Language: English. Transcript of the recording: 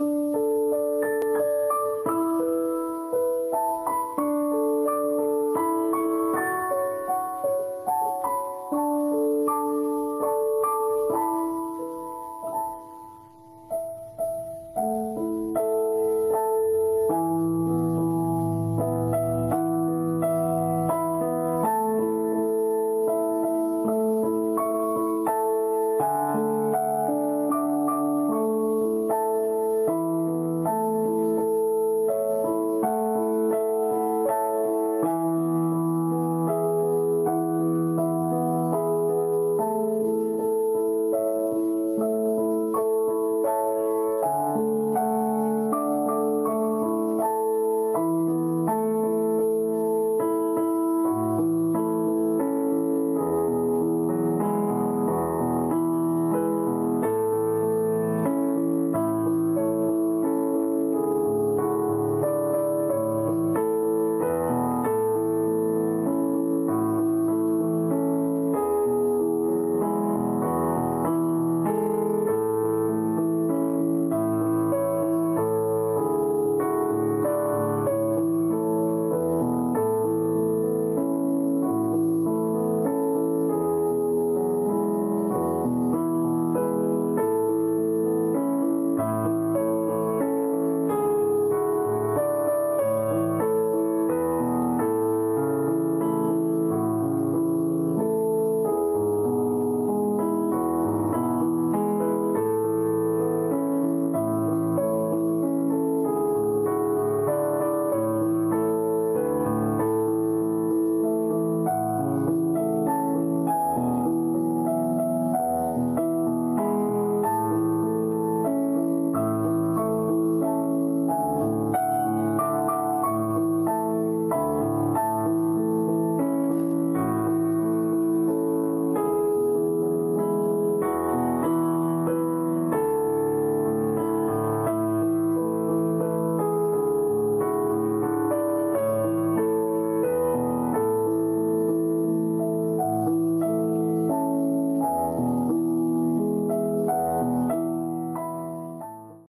Ooh.